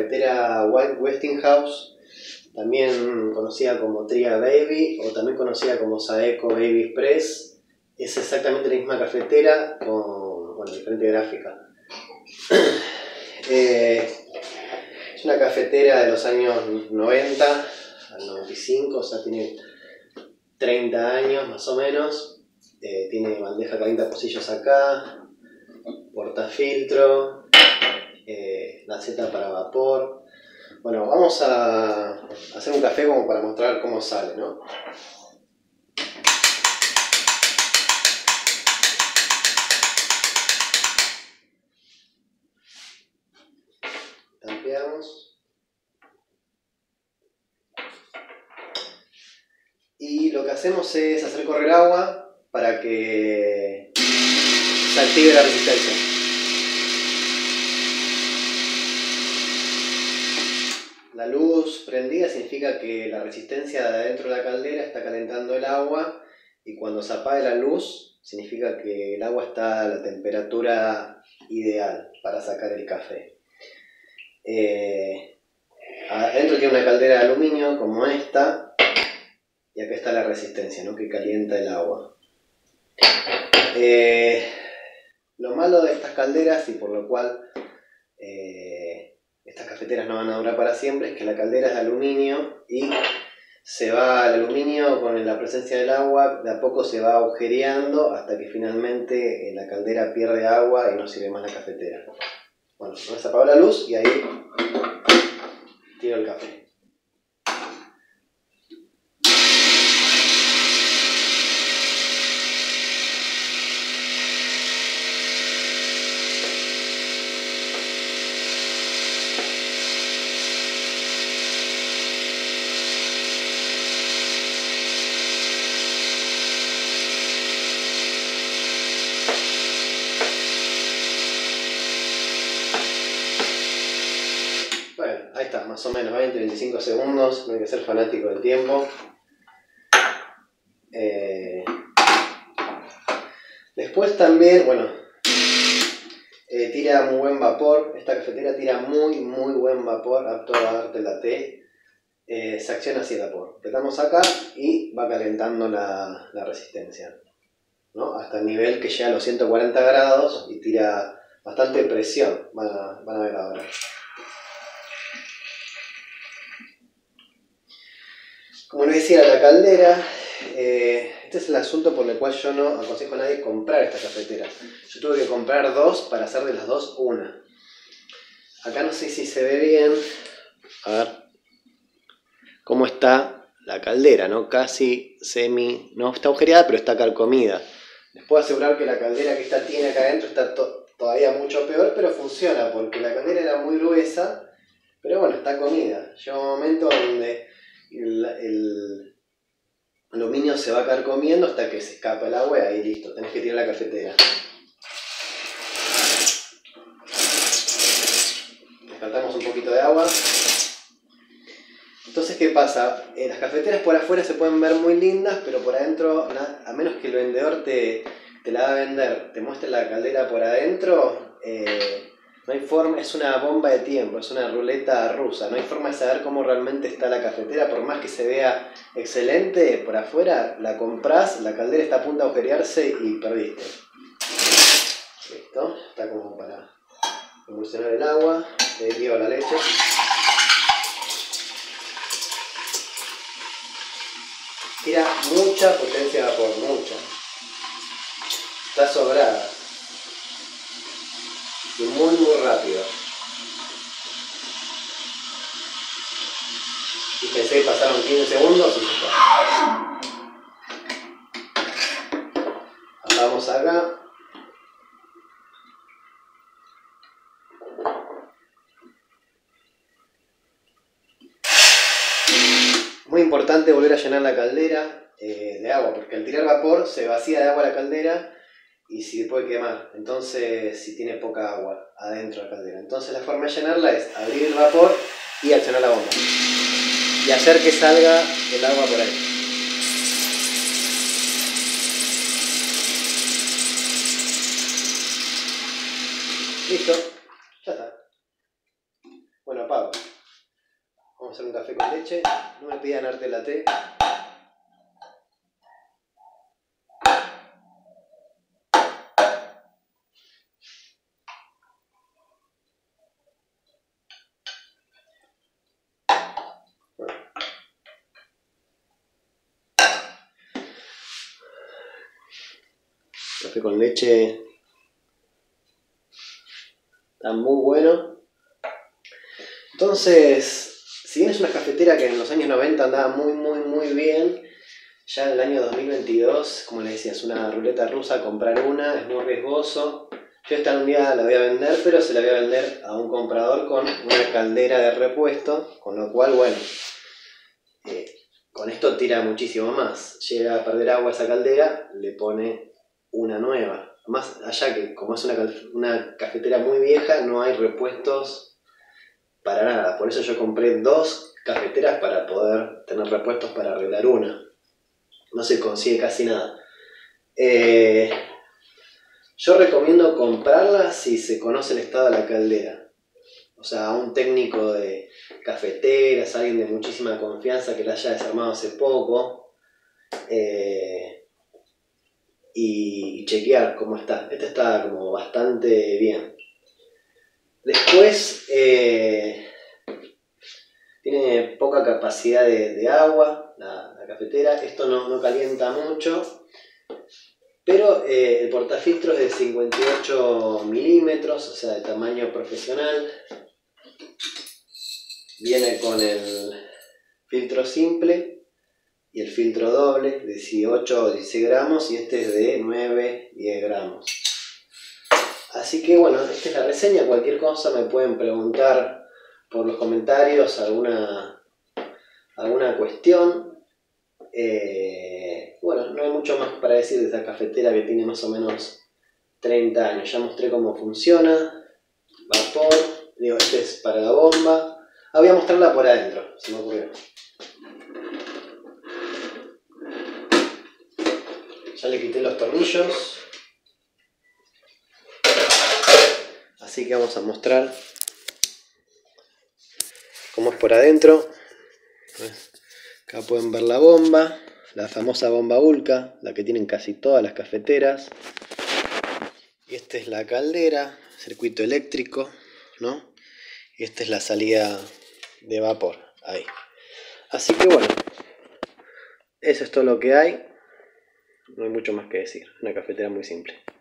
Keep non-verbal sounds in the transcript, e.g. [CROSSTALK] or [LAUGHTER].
cafetera White Westinghouse, también conocida como Tria Baby o también conocida como Saeco Baby Express. Es exactamente la misma cafetera con diferente gráfica. [CLEARS THROAT] Eh, es una cafetera de los años 90 al 95, o sea, tiene 30 años más o menos. Eh, tiene bandeja 40 pocillos acá, portafiltro, eh, Z para vapor. Bueno, vamos a hacer un café como para mostrar cómo sale, ¿no? Tampeamos. Y lo que hacemos es hacer correr agua para que se active la resistencia. La luz prendida significa que la resistencia de adentro de la caldera está calentando el agua y cuando se apague la luz significa que el agua está a la temperatura ideal para sacar el café. Eh, adentro tiene una caldera de aluminio como esta y acá está la resistencia ¿no? que calienta el agua. Eh, lo malo de estas calderas y por lo cual eh, estas cafeteras no van a durar para siempre es que la caldera es de aluminio y se va el aluminio con la presencia del agua, de a poco se va agujereando hasta que finalmente la caldera pierde agua y no sirve más la cafetera. Bueno, se apagó la luz y ahí tiro el café. Bueno, ahí está, más o menos 20, 25 segundos, no hay que ser fanático del tiempo. Eh, después también, bueno, eh, tira muy buen vapor, esta cafetera tira muy, muy buen vapor, apto a darte la té. Eh, se acciona así el vapor. Apretamos acá y va calentando la, la resistencia, ¿no? hasta el nivel que llega a los 140 grados y tira bastante presión, van a, van a ver ahora. Como les decía, la caldera, eh, este es el asunto por el cual yo no aconsejo a nadie comprar esta cafetera. Yo tuve que comprar dos para hacer de las dos una. Acá no sé si se ve bien. A ver. Cómo está la caldera, ¿no? Casi semi. No está agujereada, pero está carcomida. Les puedo asegurar que la caldera que esta tiene acá adentro está to- todavía mucho peor, pero funciona porque la caldera era muy gruesa, pero bueno, está comida. Llega un momento donde el, el aluminio se va carcomiendo hasta que se escapa el agua y ahí listo, tenés que tirar la cafetera. Descartamos un poquito de agua. Entonces, ¿qué pasa? Eh, las cafeteras por afuera se pueden ver muy lindas, pero por adentro, a menos que el vendedor te, te la va a vender, te muestre la caldera por adentro, eh, no hay forma, es una bomba de tiempo, es una ruleta rusa, no hay forma de saber cómo realmente está la cafetera, por más que se vea excelente por afuera, la compras, la caldera está a punto de agujerearse y perdiste. Listo, está como para emulsionar el agua, le llevo la leche. Tira mucha potencia de vapor, mucha. Está sobrada. Muy, muy rápido. Fíjense pasaron 15 segundos y ya está. Vamos acá. Muy importante volver a llenar la caldera eh, de agua, porque al tirar vapor se vacía de agua la caldera y si puede quemar. Entonces, si tiene poca agua adentro de la caldera. Entonces, la forma de llenarla es abrir el vapor y accionar la bomba. Y hacer que salga el agua por ahí. Listo, ya está. Bueno, apago. Vamos a hacer un café con leche. No me pidan arte latte. Café con leche está muy bueno. Entonces, si bien es una cafetera que en los años 90 andaba muy, muy, muy bien, ya en el año 2022, como les decía, es una ruleta rusa comprar una, es muy riesgoso. Yo esta un día la voy a vender, pero se la voy a vender a un comprador con una caldera de repuesto, con lo cual, bueno, eh, con esto tira muchísimo más. Llega a perder agua esa caldera, le pone una nueva. Más allá que como es una, una cafetera muy vieja, no hay repuestos para nada. Por eso yo compré dos cafeteras para poder tener repuestos para arreglar una. No se consigue casi nada. Eh, yo recomiendo comprarla si se conoce el estado de la caldera. O sea, un técnico de cafeteras, alguien de muchísima confianza que la haya desarmado hace poco. Eh, y, chequear cómo está. Este está como bastante bien. Después eh, tiene poca capacidad de, agua la, cafetera. Esto no, calienta mucho. Pero eh, el portafiltro es de 58 milímetros, o sea, de tamaño profesional. Viene con el filtro simple y el filtro doble de 18 o 16 gramos y este es de 9, 10 gramos. Así que bueno, esta es la reseña, cualquier cosa me pueden preguntar por los comentarios alguna, alguna cuestión. Eh, bueno, no hay mucho más para decir de esta cafetera que tiene más o menos 30 años. Ya mostré cómo funciona, vapor, digo, este es para la bomba. Ah, voy a mostrarla por adentro, se me ocurrió. Ya le quité los tornillos. Así que vamos a mostrar cómo es por adentro. Acá pueden ver la bomba, la famosa bomba Ulca, la que tienen casi todas las cafeteras. Y esta es la caldera, circuito eléctrico, ¿no? Y esta es la salida de vapor, ahí. Así que bueno, eso es todo lo que hay. No hay mucho más que decir. Una cafetera muy simple.